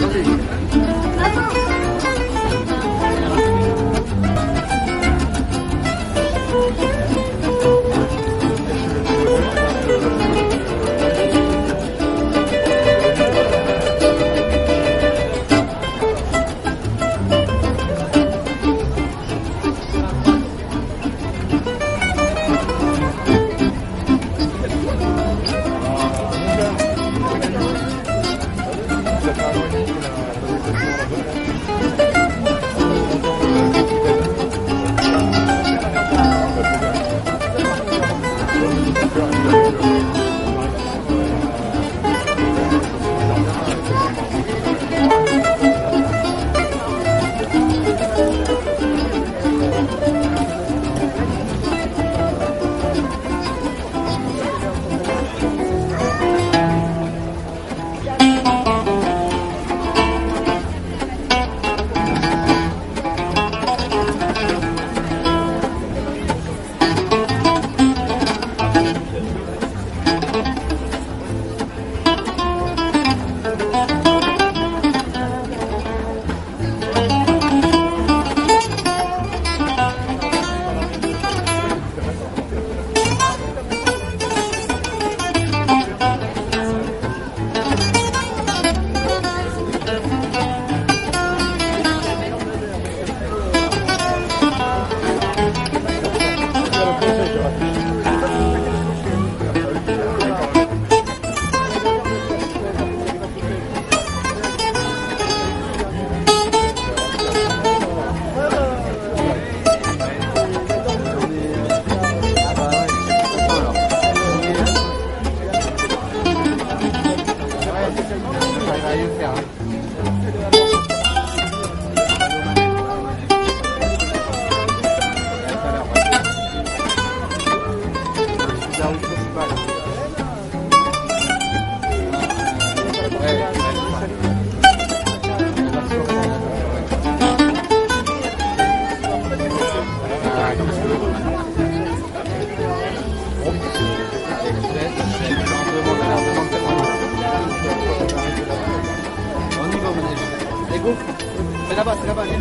C'est Спасибо. Brawa, brawa, nie?